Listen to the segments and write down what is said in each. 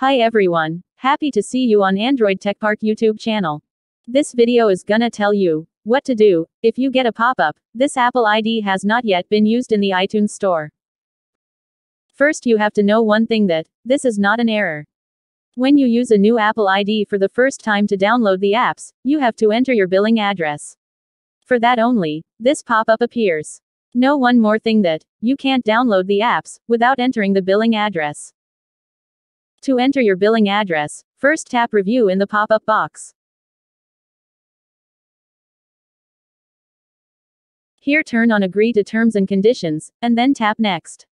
Hi everyone. Happy to see you on Android Tech Park YouTube channel. This video is gonna tell you what to do if you get a pop-up. This Apple ID has not yet been used in the iTunes Store. First you have to know one thing that this is not an error. When you use a new Apple ID for the first time to download the apps, you have to enter your billing address. For that only, this pop-up appears. Know one more thing that you can't download the apps without entering the billing address. To enter your billing address, first tap Review in the pop-up box. Here turn on Agree to Terms and Conditions, and then tap Next.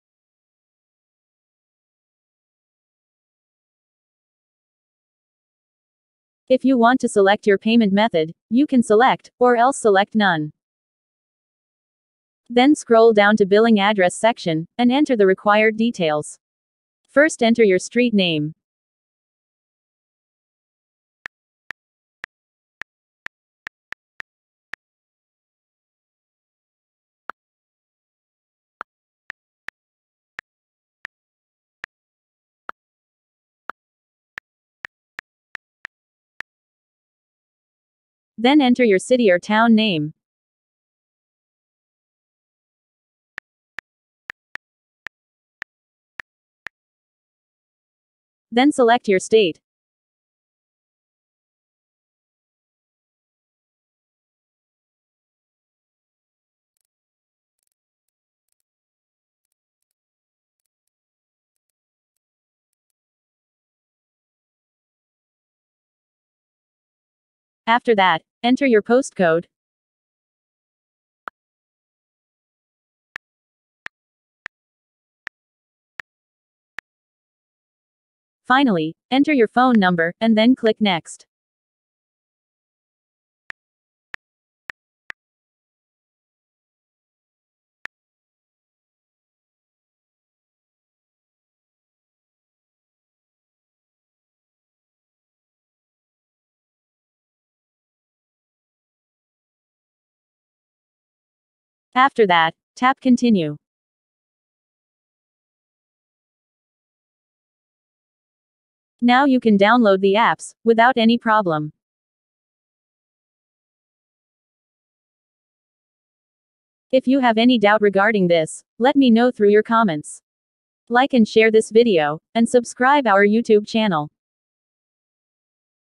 If you want to select your payment method, you can select, or else select none. Then scroll down to Billing Address section, and enter the required details. First enter your street name. Then enter your city or town name. Then select your state. After that, enter your postcode. Finally, enter your phone number, and then click Next. After that, tap Continue. Now you can download the apps, without any problem. If you have any doubt regarding this, let me know through your comments. Like and share this video, and subscribe our YouTube channel.